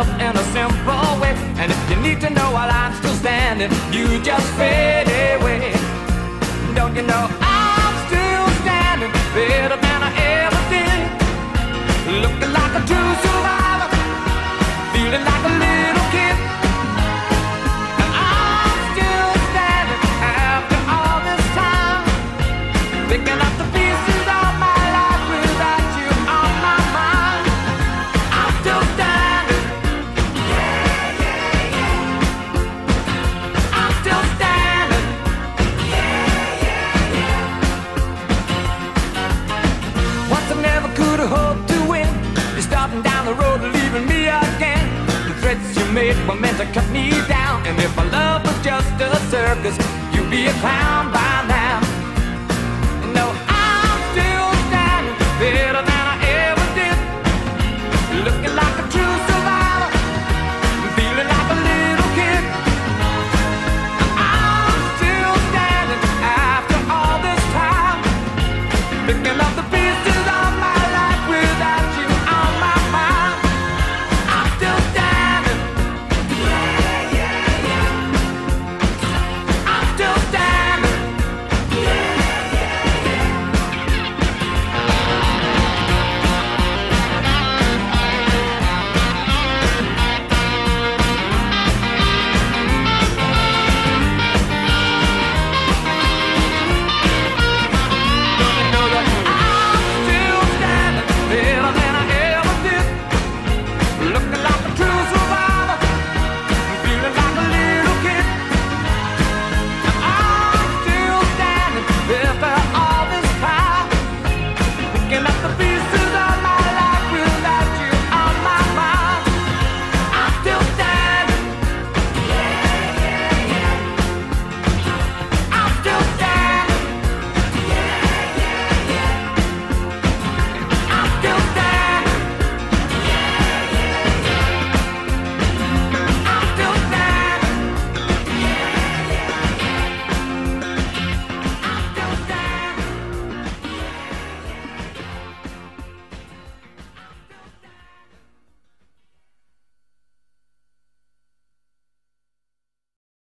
yourself in a simple way. And if you need to know while I'm still standing, you just fade. road leaving me again. The threats you made were meant to cut me down. And if my love was just a circus, you'd be a clown by